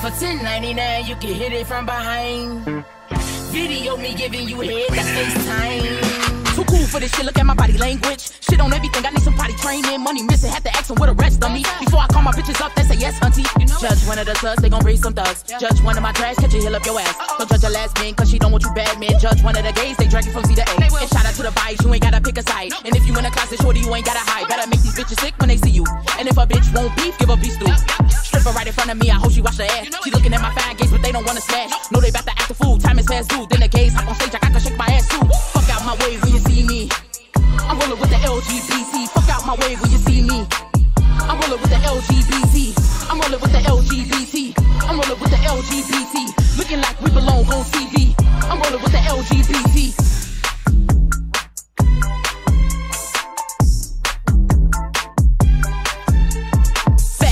For 10.99, you can hit it from behind. Video me giving you head, that's FaceTime. Too cool for this shit, look at my body language. Shit on everything, I need some potty training. Money missing, had to ask them what the rest of me. Before I call my bitches up, they say yes, hunty. Judge one of the thugs, they gon' raise some thugs. Judge one of my trash, catch a heel up your ass. Don't judge a last man, cause she don't want you bad man. Judge one of the gays, they drag you from C to A. And shout out to the vibes, you ain't gotta pick a side. And if you in a closet, shorty, you ain't gotta hide. Better make these bitches sick when they see you. And if a bitch won't beef, give a beef stew. Stripper right in front of me, I hope she wash her ass. She looking at my fine gays, but they don't wanna smash. Know they bout to act a fool, time is fast food. Then the gays hop on stage, I got to shake my ass too. Fuck out my way when you see me. I'm rolling with the LGBT. Fuck out my way when you see me. I'm rolling with the LGBT. I'm rolling with the LGBT. I'm rolling with the LGBT. Looking like we belong on TV. I'm rolling with the LGBT.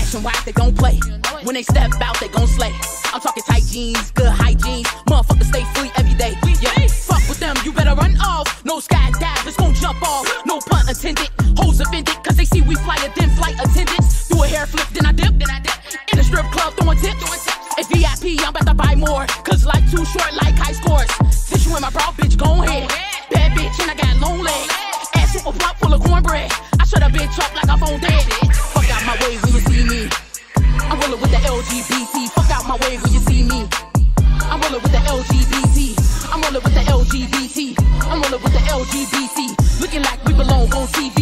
Fashion wise, they gon' play. When they step out, they gon' slay. I'm talking tight jeans, good hygiene. Motherfuckers stay free every day. Yeah, fuck with them, you better run off. No skydive, it's gon' jump off. No pun intended. Hoes offended, cause they see we fly a dim flight attendants. Do a hair flip, then I dip, then I dip. In the strip club, throwing tips. At VIP, I'm about to buy more. Cause life too short, like high scores. Tissue in my bra, bitch, go ahead. Bad bitch, and I got long legs. Ass super plump, full of cornbread. I shut a bitch up like I'm phone dead. Rolling with the LGBT. Fuck out my way when you see me. I'm rolling with the LGBT. I'm rolling with the LGBT. I'm rolling with the LGBT. Looking like we belong on TV.